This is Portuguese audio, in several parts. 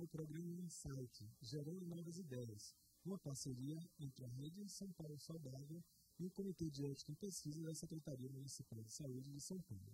O programa Insight, Gerando Novas Ideias, uma parceria entre a Rede São Paulo Saudável e o Comitê de Ética e Pesquisa da Secretaria Municipal de Saúde de São Paulo.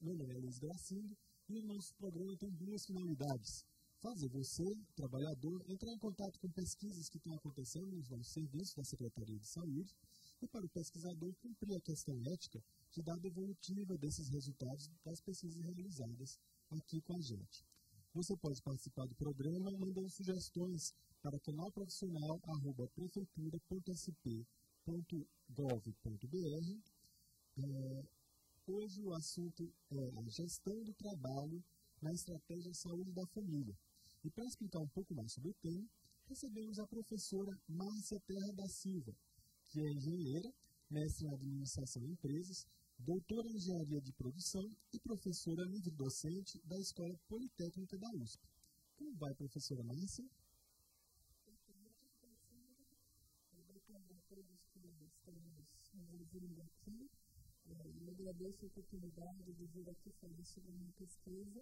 meu nome é Luiz Gracindo e o nosso programa tem duas finalidades. Fazer você, trabalhador, entrar em contato com pesquisas que estão acontecendo nos nossos serviços da Secretaria de Saúde e para o pesquisador cumprir a questão ética de dado evolutiva desses resultados das pesquisas realizadas aqui com a gente. Você pode participar do programa mandando sugestões para canalprofissional.prefeitura.sp.gov.br. É, hoje o assunto é a gestão do trabalho na estratégia de saúde da família. E para explicar um pouco mais sobre o tema, recebemos a professora Márcia Terra da Silva, que é engenheira, mestre em administração de empresas, doutora em engenharia de produção e professora livre-docente da Escola Politécnica da USP. Como vai, professora Márcia? Eu agradeço a oportunidade de vir aqui falar sobre a minha pesquisa.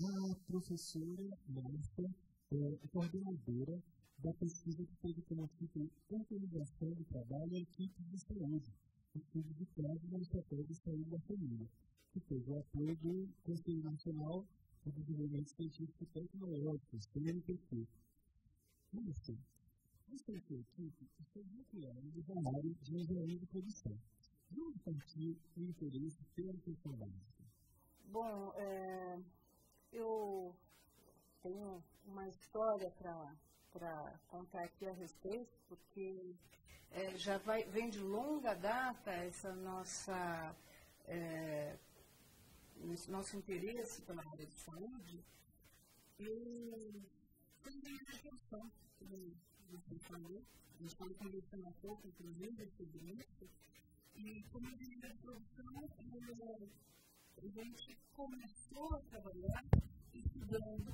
A professora Márcia é coordenadora da pesquisa que teve como título Organização do Trabalho em Equipes de Saúde, estudo de caso na estratégia saúde da família, que teve o apoio do Conselho Nacional de Desenvolvimento Científico e Tecnológico, CNPq. Márcia, essa equipe está vinculada na área de engenharia de produção. De onde partiu o interesse pela questão básica? Bom, é, eu tenho uma história para para contar aqui a respeito, porque é, já vai, vem de longa data essa nossa é, esse nosso interesse pela área de saúde. E foi a atenção que a gente conversando um pouco, inclusive, sobre isso, e como engenharia de produção, a gente começou a trabalhar estudando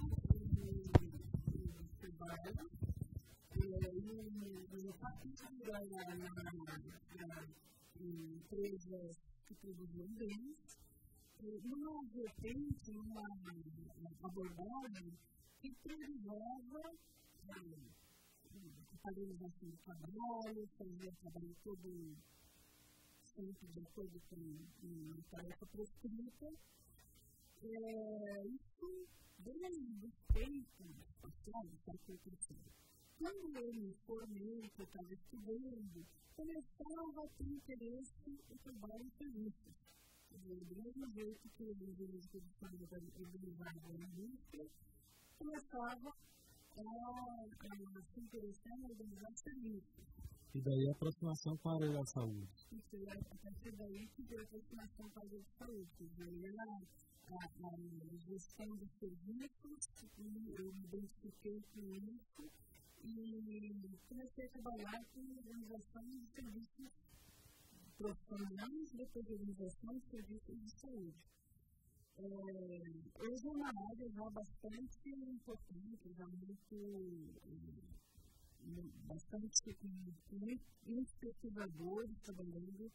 trabalho e captura na empresas que produzem bens, numa vertente, numa abordagem que priorizava a padronização do trabalho, fazer o trabalho todo sempre de acordo com a tarefa prescrita. É, isso desde o tempo passado, século terceiro. Quando eu me formei, que eu estava estudando, começava a ter interesse em trabalho em serviços. Do mesmo jeito que os engenheiros de organizavam na indústria, começava a, se interessar em organizar serviços. E daí a aproximação com a área da saúde. Isso, é a partir daí que veio a aproximação com a área da saúde. Quer dizer, a, gestão dos serviços e eu me identifiquei com isso e comecei a trabalhar com organização de serviços profissionais e depois organização de serviços de saúde. É, hoje é uma área já bastante importante, já muito, é, bastante com muitos pesquisadores trabalhando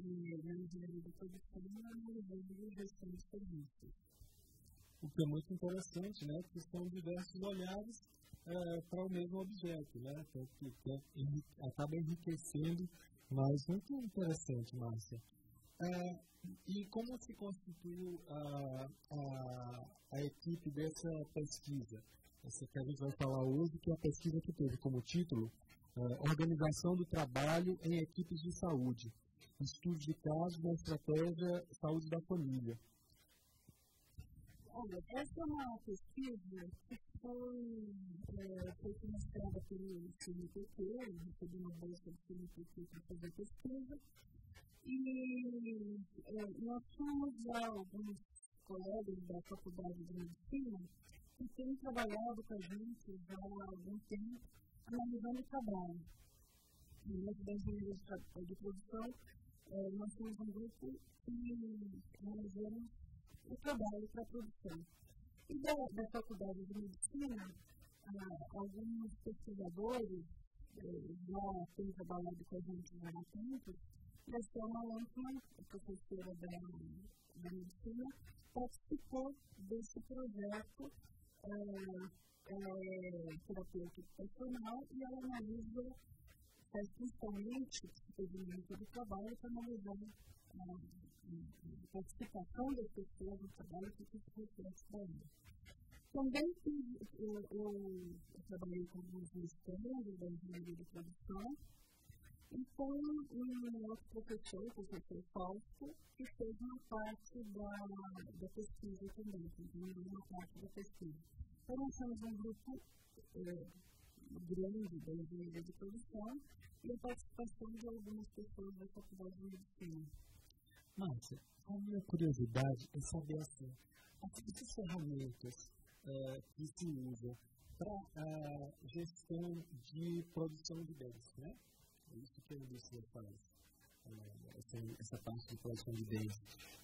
e na de produção analisando gestão de serviços. O que é muito interessante, né, que são diversos olhares é, para o mesmo objeto, né, que, que, que acaba enriquecendo, mas muito interessante, Márcia. É, e como se constituiu a, a, a equipe dessa pesquisa? Essa que a gente vai falar hoje, que é a pesquisa que teve como título é, Organização do Trabalho em Equipes de Saúde estudos de casos na estratégia saúde da família. Olha, essa é uma pesquisa que foi, é, foi financiada pelo CNPq, eu recebi uma bolsa do CNPq para fazer a pesquisa, e é, nós já alguns colegas da Faculdade de Medicina que têm trabalhado com a gente já há algum tempo analisando o trabalho. Nós da engenharia de produção nós temos um grupo que analisamos o trabalho para a produção. E da, da Faculdade de Medicina, ah, alguns pesquisadores eh, já têm trabalhado com a gente há tempo, e a Selma Lankman, professora da, da medicina, participou desse projeto é, é ocupacional e ela analisa, faz principalmente procedimento do trabalho para analisar a, a participação das pessoas no trabalho que se reflete ela. Também eu, eu, eu trabalhei com alguns ministérios da engenharia de produção e com um outro professor, o professor Fausto, que fez uma parte da, da pesquisa também, entendeu? uma parte da pesquisa. Então, nós temos um grupo é, grande da engenharia de produção e a participação de algumas pessoas da Faculdade de Medicina. Márcia, a minha curiosidade é saber assim, essas ferramentas é, que se usam para a gestão de produção de bens, né? É isso que a indústria faz. É, essa, essa, parte de produção de bens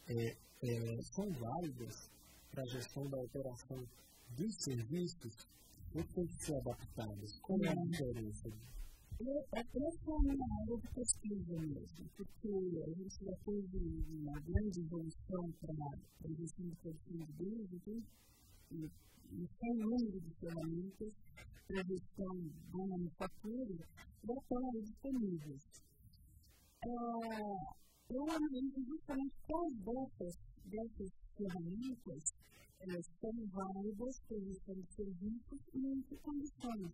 é, é, são válidas para a gestão da operação dos serviços ou tem que ser adaptadas? Qual é a diferença? Essa é a minha área de pesquisa mesmo, porque a gente já teve uma grande evolução para a gestão de produção de bens, então, e tem número de ferramentas para a gestão da manufatura estão aí disponíveis. Eu analiso justamente quais dessas, dessas ferramentas são válidas de serviços e em que condições.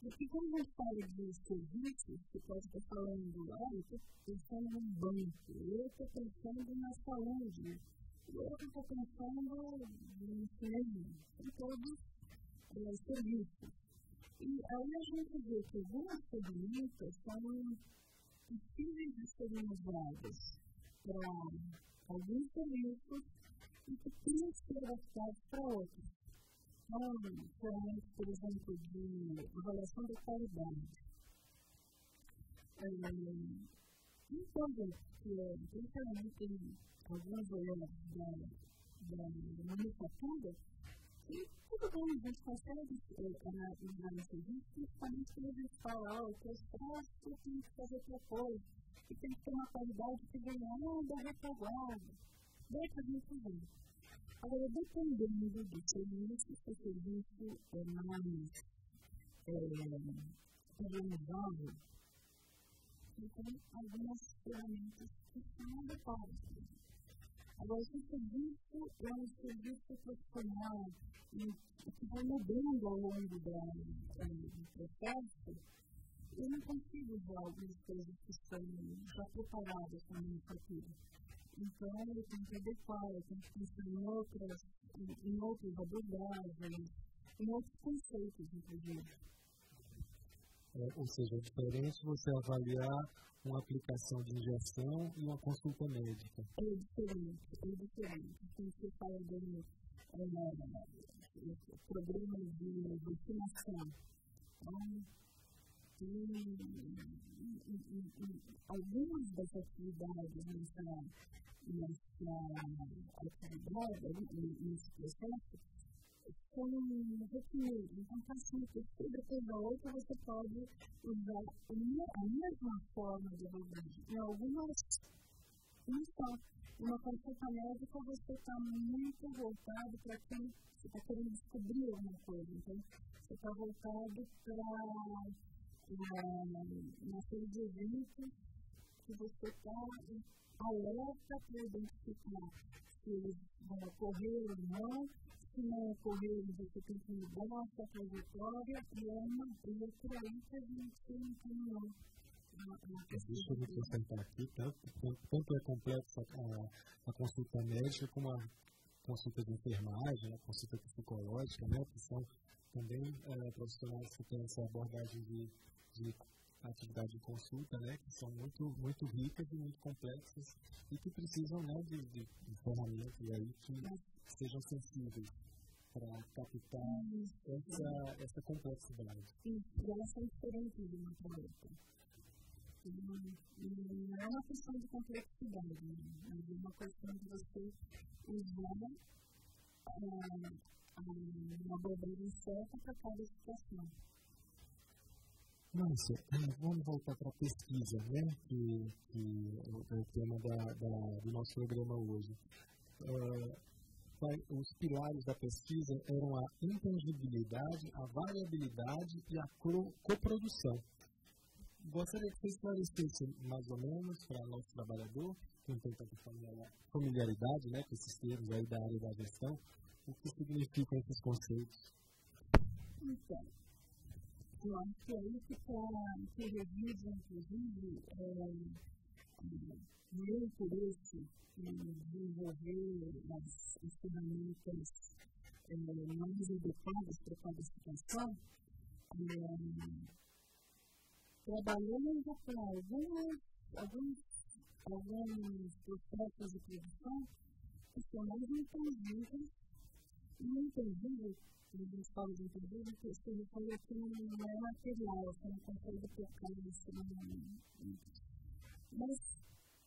Porque quando gente fala de serviços, você pode estar falando, ah, eu estou pensando num banco, eu estou pensando na saúde, eu estou pensando no cinema, em todos os serviços. E aí a gente vê que algumas ferramentas são possíveis usadas para alguns serviços e que têm que ser adaptados para outros. Então, ferramentas, por exemplo, de avaliação da qualidade. É, então, que é, principalmente alguns olhares da, da manufatura, e tudo bem, a gente consegue analisar esse serviço, principalmente quando a gente fala, ó, que os postos tem que fazer outra coisa, e tem que ter uma qualidade que venha da retaguarda. Para a gente ver. Agora, dependendo do serviço, se o serviço é mais é, organizado, tem algumas ferramentas que são adequadas. Agora, esse serviço é um serviço profissional e que vai mudando ao longo da, do processo, eu não consigo usar algumas coisas que estão já preparadas para a manufatura. Então, eu tenho que adequar, eu tenho que pensar em outras, em, em outras abordagens, em outros conceitos, inclusive. É, ou seja, é diferente você avaliar uma aplicação de injeção e uma consulta médica. É diferente, é diferente. Quando você fala de é, programas de vacinação, então, tem algumas das atividades nessa, nessa atividade, nesse processo, com rotineiro. Então, passando por tudo coisa outra, você pode usar a mesma forma de abordagem. Em algumas, não só. Uma consulta médica, você está muito voltado para quem está querendo descobrir alguma coisa. Então, você está voltado para uma série de eventos que você está alerta para identificar se vão ocorrer ou não, não ocorrer, você tem que mudar a sua trajetória e é uma e por aí que a gente encaminhou. Deixa eu acrescentar aqui, tanto, tanto é complexa a, a consulta médica como a consulta de enfermagem, a consulta psicológica, né, que são também é, profissionais que têm essa abordagem de, de atividade de consulta, né, que são muito, muito ricas e muito complexas e que precisam né, de, de, de ferramentas aí que sejam sensíveis para captar essa, essa complexidade. Sim, e elas são diferentes de uma para outra. Não é uma questão de complexidade, né? é uma questão de você usar uma abordagem certa para cada situação. Márcia, vamos voltar para a pesquisa, né, que, que é o tema da, da, do nosso programa hoje. Uh, os pilares da pesquisa eram a intangibilidade, a variabilidade e a coprodução. Gostaria que você esclarecesse mais ou menos para nosso trabalhador, que não tem tanta familiaridade né, com esses termos aí da área da gestão, o que significam esses conceitos. Então, eu acho que é isso que, que revisa, inclusive, é, meu interesse em desenvolver as, as ferramentas é, mais adequadas para cada situação, é, trabalhando com algumas, alguns, alguns processos de produção que são mais intangíveis e intangíveis a gente fala de intangível, que você refere que não é material, você não consegue tocar isso. Mas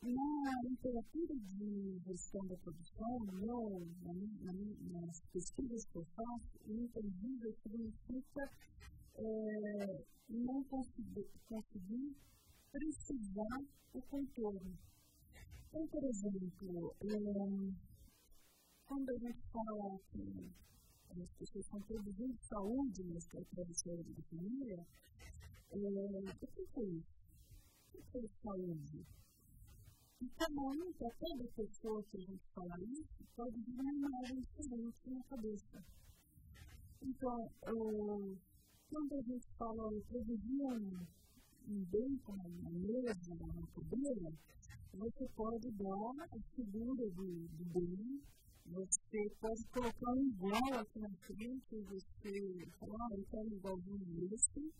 na literatura de gestão da produção, no, na, na, nas pesquisas que eu faço, intangível significa é, não conseguir, conseguir precisar o contorno. Então, por exemplo, é, quando a gente fala que as pessoas estão produzindo saúde nessa tradição de família, é, o que é isso? É saúde? E um, para cada pessoa que a gente fala isso, pode vir uma imagem diferente na cabeça. Então, é, quando a gente fala produzir um, um como uma mesa, uma cadeira, você pode dar a figura do, do bem, você pode colocar um igual aqui na frente, você fala, ah, eu quero igualzinho esse,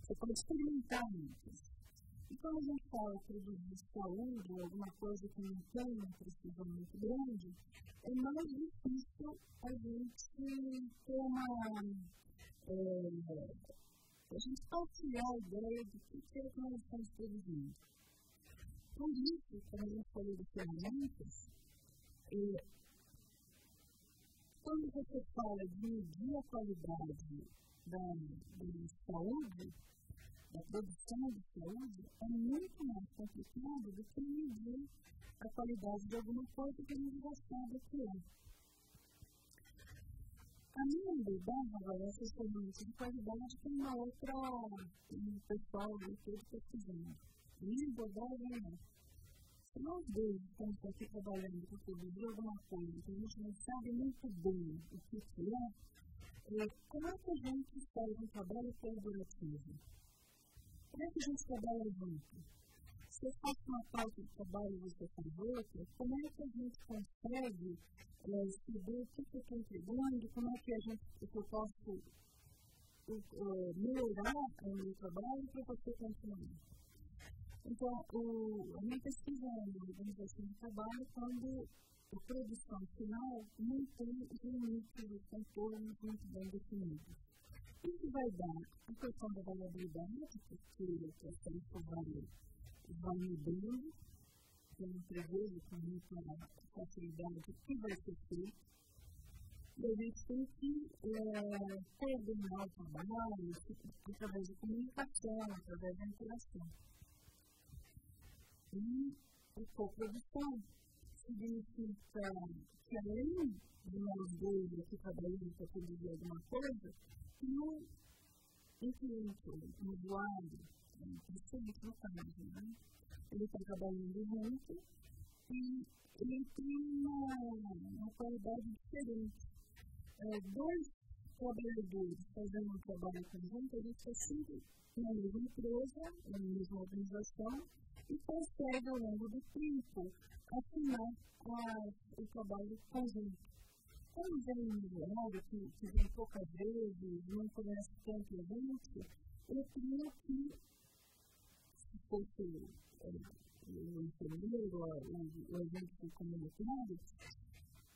você pode experimentar muitos. E quando a gente fala produzir saúde, alguma coisa que não tem uma precisão muito grande, é mais difícil a gente ter uma. É, a gente partilhar a ideia de que é que nós estamos produzindo. Por isso, quando a gente falou de ferramentas, é, quando você fala de medir a qualidade da, da saúde, da produção de saúde é muito mais complicado do que medir a qualidade de alguma coisa que a gente já sabe que é. A minha habilidade agora, essas ferramentas de qualidade, tem uma outra, um pessoal aí todo pesquisando. Minha habilidade é se nós dois estamos aqui trabalhando para produzir alguma coisa que a gente não sabe muito bem o que é, é como é que a gente faz um trabalho colaborativo? Como é que a gente trabalha junto? Se eu faço uma parte do trabalho e você faz outra, como é que a gente consegue é, saber o que eu estou entregando, como é que a gente, eu posso é, melhorar o meu trabalho para você continuar? Então, o, a minha pesquisa na organização de trabalho, quando a produção final não tem limites, os contornos muito bem definidos. Isso vai dar a questão da variabilidade, porque a questão trabalho vai mudando, eu não prevejo com muita facilidade o que vai ser feito. E a gente tem que é, coordenar o trabalho através da comunicação, através da interação. E a coprodução significa que além de nós dois aqui trabalhando para produzir alguma coisa, no cliente, no usuário, paciente no caso, né? ele está trabalhando junto e ele tem uma, uma qualidade diferente. É, dois trabalhadores fazendo um trabalho conjunto, eles estão sempre na mesma empresa, na mesma organização, e consegue ao longo do tempo afinar o trabalho conjunto. Como vem um milionário que, que vem poucas vezes, não conhece tanto a gente, eu queria que, se fosse é, o enfermeiro, o, o agente comunitário,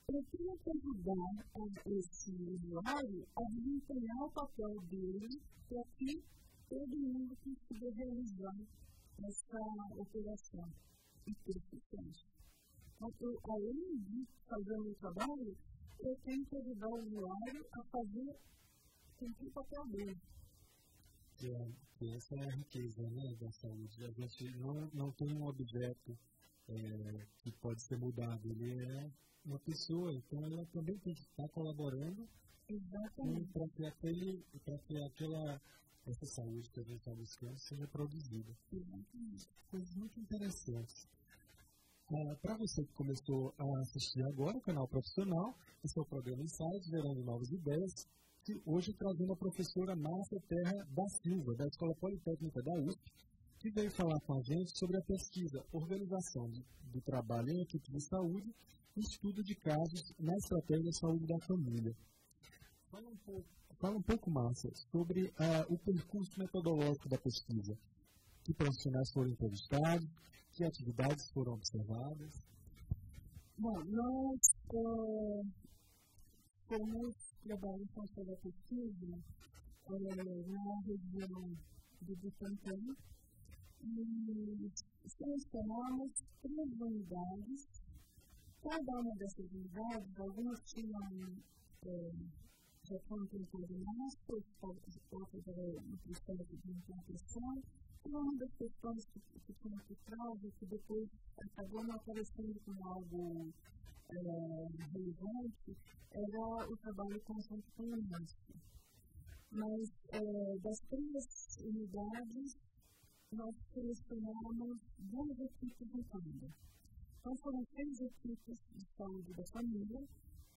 eu queria ajudar esse usuário a desempenhar o papel dele para que todo mundo consiga realizar essa operação e ter sucesso. Mas, além de fazer o trabalho, eu tenho que ajudar o usuário a fazer cumprir o papel dele. É, essa é a riqueza né, da saúde. A gente não, não tem um objeto é, que pode ser mudado, ele é uma pessoa, então ela também tem que estar colaborando para que, aquele, que aquela essa saúde que a gente está buscando seja produzida. Coisas muito interessantes. Ah, para você que começou a assistir agora o canal profissional, esse é o programa Insights, Gerando Novas Ideias, que hoje trazendo a professora Márcia Terra da Silva, da Escola Politécnica da USP, que veio falar com a gente sobre a pesquisa Organização do Trabalho em Equipe de Saúde e Estudo de Casos na Estratégia de Saúde da Família. Fala um pouco, fala um pouco Márcia, sobre uh, o percurso metodológico da pesquisa. Que profissionais foram entrevistados, que atividades foram observadas? Bom, nós é, fomos trabalhar com a pesquisa é, na região do Butantã, e selecionamos três unidades. Cada uma dessas unidades, algumas tinham, é, já tinham tentado mais, por falta de processo de implantação, e uma das questões que, que tinha por que depois acabou não aparecendo como algo é, relevante era o trabalho com o Unesco. Mas é, das três unidades, nós selecionamos duas equipes em cada. Então, foram três equipes de saúde da família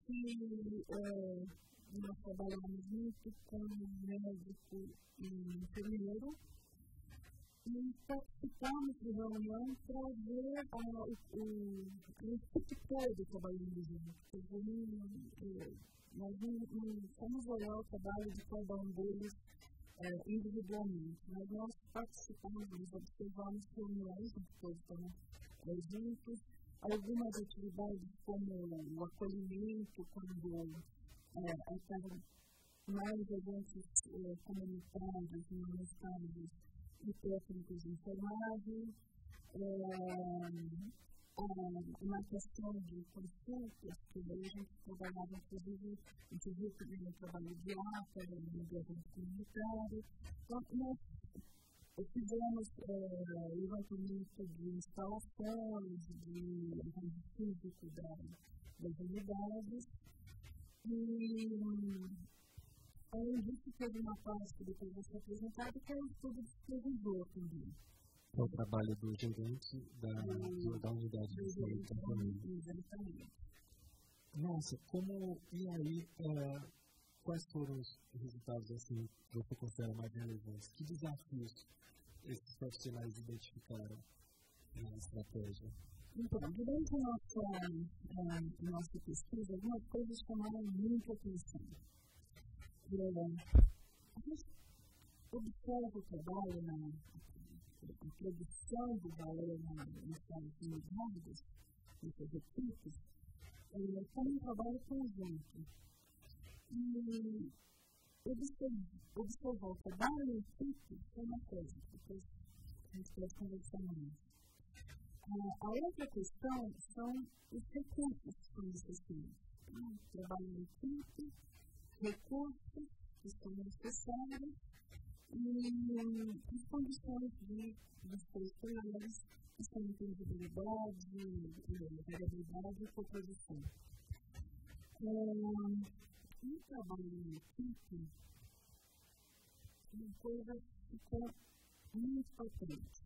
que é, nós trabalhamos muito com médico e enfermeiro participamos de reunião para ver a, o, o, o equipe todo trabalhando junto. Nós não fomos olhar o trabalho de cada um deles é, individualmente, mas nós participamos, observamos reuniões, depois estamos é, juntos, algumas atividades como o acolhimento, quando é, estavam mais eventos é, comunitários, nos casos e técnicos enfermagem, é, uma questão de consultas, que daí a gente trabalhava, inclusive, viu também no trabalho de ATA, no ambiente comunitário. Então, nós fizemos é, levantamento de instalações, de arranjo físico da, das unidades, e além disso, teve uma parte que depois vai ser apresentada, que é o estudo de supervisor também é o trabalho do gerente da, do, da unidade de saúde da família. Nossa, como, e aí, uh, quais foram os resultados, assim, que você considera mais relevantes? Que desafios esses profissionais identificaram na estratégia? Então, durante a nossa, a nossa pesquisa, algumas coisas chamaram muito atenção. É, a gente observa o trabalho na a produção do valor nessas unidades, nessas equipes, é, como um trabalho conjunto. E observar o trabalho em equipe é uma coisa, depois a gente pode conversar mais. A outra questão são os recursos que são necessários. Então, trabalho em equipe, recursos que são necessários e as condições de, dos pilares, que são inteligibilidade, variabilidade e coprodução. É, no trabalho em equipe, uma coisa ficou muito potente.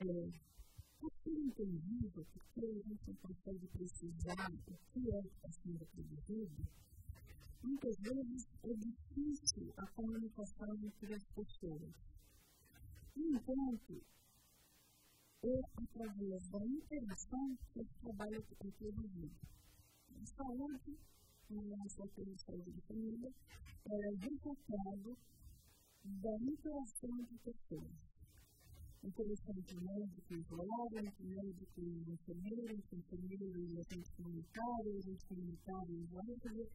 É, por ser entendido, porque a gente não consegue precisar o que é que está sendo produzido, muitas vezes é difícil a comunicação entre as pessoas. No entanto, é através da interação que esse trabalho é produzido. A saúde, na de saúde de família, é resultado da interação entre pessoas. Interação entre médico e usuário, entre médico e enfermeiro, entre enfermeiro e agente comunitário, agente comunitário e usuário,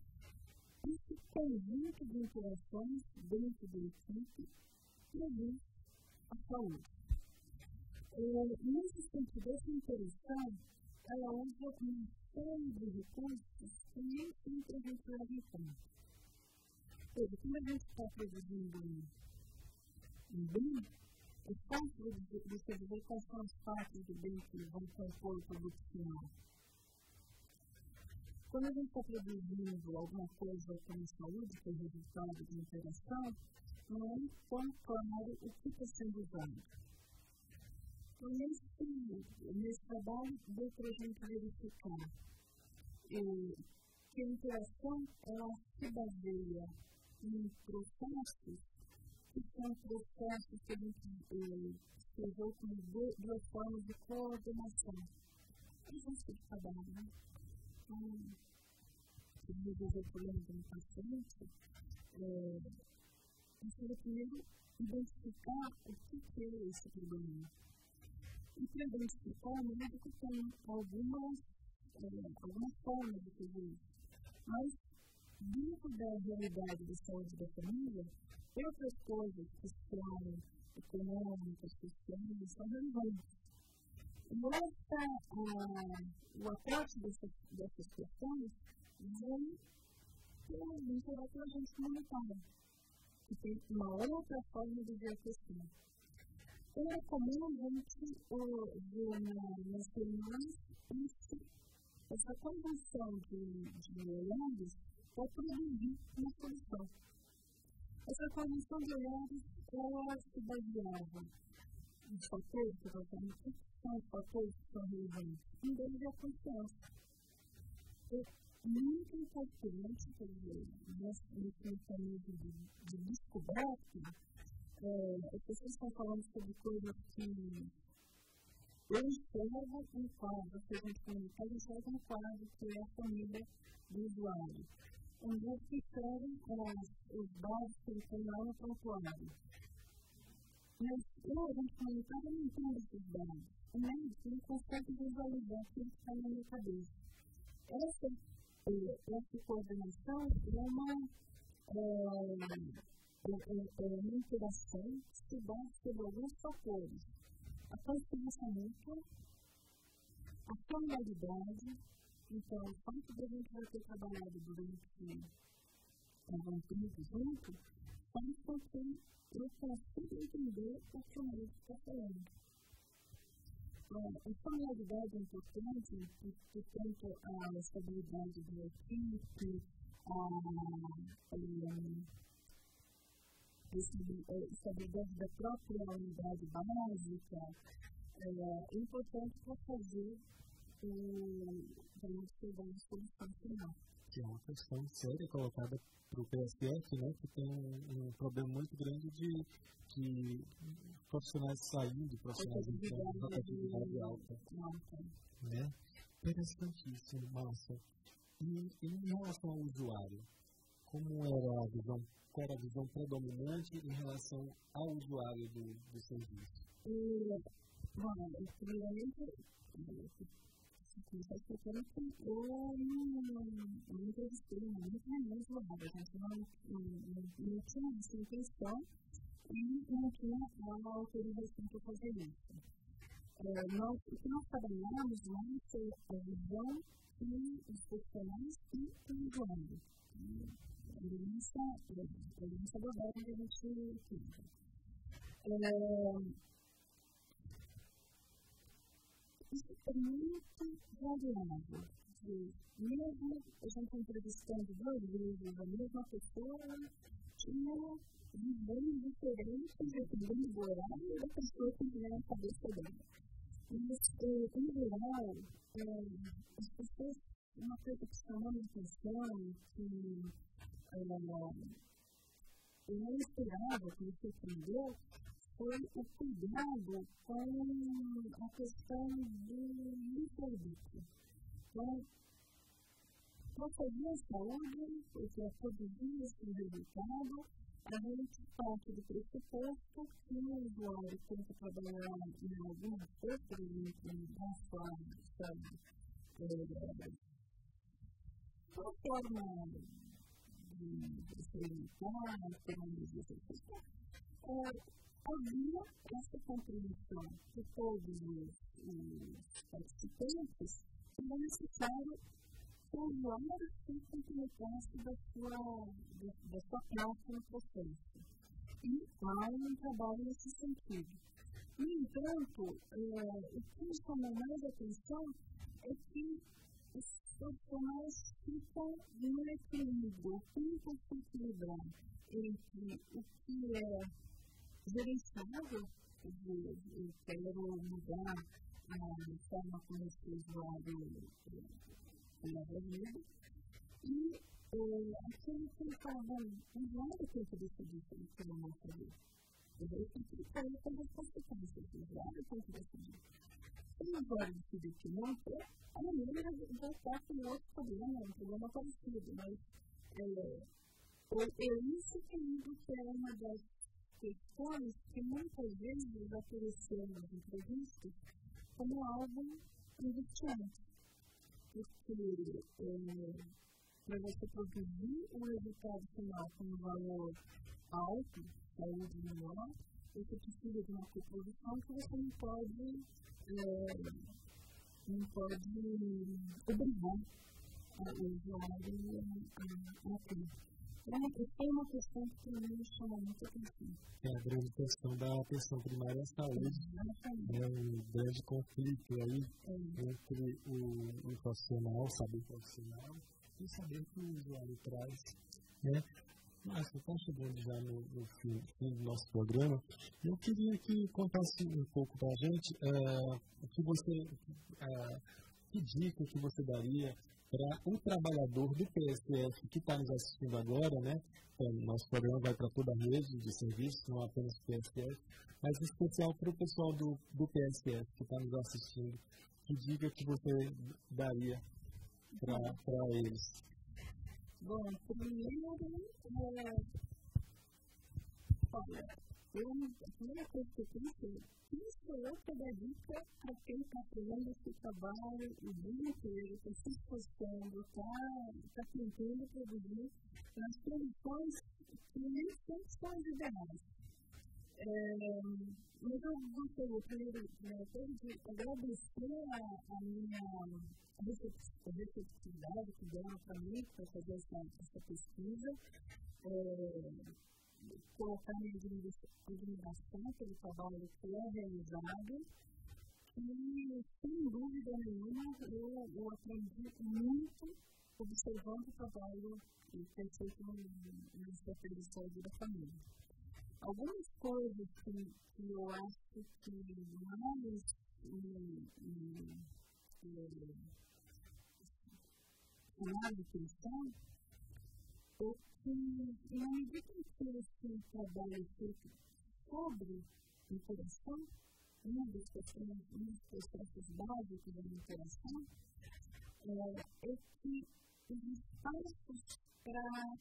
esse conjunto de interações dentro da equipe produz a saúde. É, nesse sentido, essa interação, ela usa uma série de recursos que nem sempre a gente leva em conta. Seja, quando a gente está produzindo um, um bem, é fácil de você dizer quais são as partes do compor o produto final. Quando a gente está produzindo alguma coisa como saúde, que é resultado de interação, não é tão claro o que está sendo usado. Então, nesse, nesse trabalho, deu para a gente verificar eh, que a interação ela se baseia em processos que são processos que a gente eh, escreveu como duas formas de coordenação. É isso de trabalho, né? Se resolver o problema de um paciente, é, precisa primeiro identificar o que, que é esse problema. E para identificar, o médico tem algumas, é, algumas formas de fazer isso. Mas, dentro da realidade da saúde da família, outras coisas que são econômicas, sociais, são relevantes. Essa, a, o aporte dessas, dessas questões vem pela gente comunitária, que tem uma outra forma de ver a questão. Comum a gente ver nas reuniões essa convenção de, de para produzir uma solução. Essa convenção de olhares, ela se baseava nos fatores que são os fatores que são relevantes. Um deles é a confiança. É muito importante, quer dizer, nesse de, de descoberta, é, as pessoas estão falando sobre coisas que eu enxergo um quadro, se a gente comunicar, eu enxergo um quadro que é a família do usuário onde eles ficaram os dados que ele tem lá no prontuário. Mas eu, a gente comunitária, não entendo esses dados. O médico não consegue visualizar aquilo que está na minha cabeça. Essa, essa coordenação é uma, é, é, é uma interação que se dá sobre alguns fatores. A mútua, a familiaridade, então, o fato de a gente já ter trabalhado durante algum tempo junto, faz com que eu consiga entender o que o médico está falando. A familiaridade é importante, portanto, a estabilidade da equipe, a, a estabilidade da própria unidade básica, é importante para fazer o para chegar à solução. Que é uma questão séria colocada para o PSF, né, que tem um, um, problema muito grande de que profissionais saindo, profissionais entrando, rotatividade alta. alta. Né? Interessantíssimo, Márcia. E em relação ao usuário, como era a visão, qual era a visão predominante em relação ao usuário do, do serviço? E, bom, primeiramente, começar explicando que eu não entrevistei muito reuniões globais. A gente não, não, tinha essa intenção e não tinha a autorização para fazer isso. É, nós, o que nós trabalhamos foi a visão e os profissionais e o usuário. A liderança, a liderança global que a gente teve. É, isso é muito variável. Mesmo a gente entrevistando duas vezes a mesma pessoa, tinha visões diferentes dependendo do horário da pessoa que vinha na cabeça dela. Mas, em geral, eh, as pessoas, uma coisa que chamou a atenção, que eh, eu não esperava, que me surpreendeu, foi o cuidado com a questão do livre-arbítrio. Então, fazer a saúde, para produzir esse resultado, a gente parte do pressuposto que o usuário tem que trabalhar em algumas coisas, por exemplo, na sua forma de experimentar, ter uma exercício, havia essa compreensão de todos os, os participantes que é necessário usuário se comprometesse da sua, da, da sua prática no processo. E há um trabalho nesse sentido. No entanto, é, o que chama mais atenção é que os profissionais ficam no equilíbrio, tentam se equilibrar entre o que é gerenciável, dizer, eu quero mudar a forma como esse usuário leva a vida, e é, aquilo que ele fala, bom, o usuário tem que se ele quer ou não fazer. Eu ter que sair com as consequências, o usuário tem que decidir. Se o usuário decidir que não quer, a maneira vai estar com outro problema, um problema parecido, mas é, é isso que eu digo que é uma das questões que muitas vezes apareceu nas entrevistas como algo angustiante. Porque é, para você produzir um resultado final com um valor alto, saúde menor, você precisa de uma coprodução que você não pode, é, não pode obrigar o usuário a, a ter. Essa é uma questão que para mim chama muita atenção. É a grande questão da atenção primária à saúde. É um grande conflito aí é. entre o, o profissional, saber profissional, e saber que o usuário traz. Né? Mas está chegando já no, no fim, fim, do nosso programa. Eu queria que contasse um pouco para a gente uh, o que você. Uh, que dica que você daria para um trabalhador do PSF que está nos assistindo agora, né? Então, nosso programa vai para toda a rede de serviços, não apenas o PSF, mas em especial para o pessoal do, do PSF que está nos assistindo. Que dica que você daria para eles? Bom, primeiro, é... olha, eu, a primeira coisa que eu pensei é outra da dica para quem está fazendo esse trabalho o dia inteiro, está se esforçando, está tá tentando produzir nas condições que nem sempre são as ideais. É, mas eu gostaria primeiro né, de agradecer a, a minha receptividade que deram para mim para fazer essa, essa pesquisa. É, colocar em admiração pelo trabalho que é realizado e, sem dúvida nenhuma, eu, eu aprendi muito observando o trabalho que é feito de Saúde da Família. Algumas coisas que, que eu acho que mais me, chamaram atenção é e na medida em que esse trabalho é feito sobre interação, uma das questões, um dos processos básicos da interação, é, é que os espaços para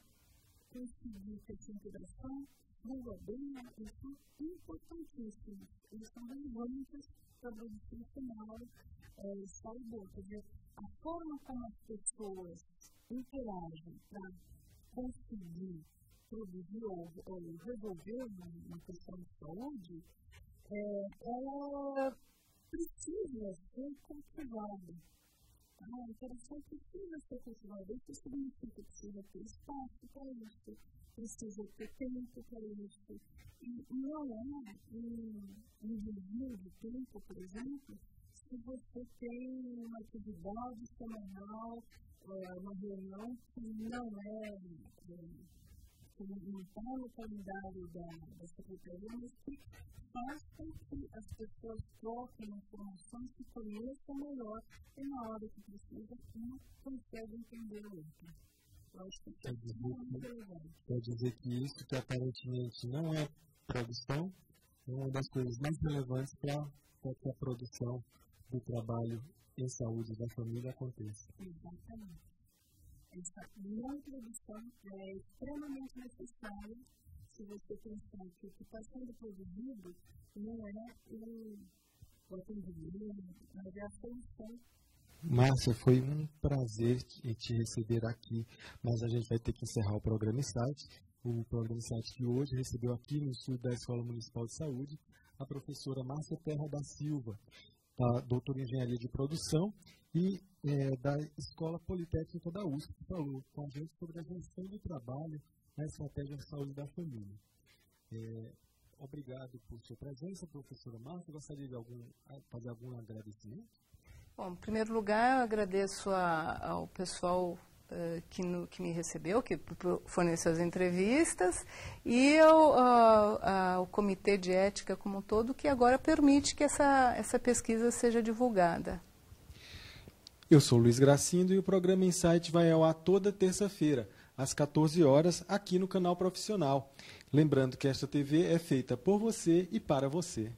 conseguir essa integração verdadeira são importantíssimos. Eles são relevantes para a produção final é, saudável. Quer dizer, a forma como as pessoas interagem para conseguir produzir ou, ou resolver uma, questão de saúde, é, ela precisa ser cultivada. A interação precisa ser cultivada. Isso significa que precisa ter espaço para isso, precisa ter tempo para isso. E não é um, um desvio de tempo, por exemplo, se você tem uma atividade semanal é, uma reunião que não é, é que não está no calendário da, da Secretaria, mas que faz com que as pessoas troquem informações, se conheçam melhor e na hora que precisa, uma consegue entender a outra. Quer dizer, que, quer dizer que isso que aparentemente não é produção é uma das coisas mais relevantes para a produção do trabalho em saúde da família aconteça. Exatamente. Essa não produção é extremamente necessária se você pensar que o que está sendo produzido não é o atendimento, mas é a solução Márcia, foi um prazer te receber aqui, mas a gente vai ter que encerrar o programa Insight. O programa Insight de hoje recebeu aqui no estúdio da Escola Municipal de Saúde a professora Márcia Terra da Silva da doutora em engenharia de produção e é, da Escola Politécnica da USP, que falou com a gente sobre a gestão do trabalho na estratégia de saúde da família. É, obrigado por sua presença, professora Marta. Gostaria de algum, fazer algum agradecimento? Bom, em primeiro lugar, eu agradeço a, ao pessoal uh, que, no, que, me recebeu, que forneceu as entrevistas, e ao, ao, Comitê de Ética como um todo, que agora permite que essa, essa pesquisa seja divulgada. Eu sou Luiz Gracindo e o programa Insight vai ao ar toda terça-feira, às 14 horas, aqui no canal Profissional. Lembrando que esta TV é feita por você e para você.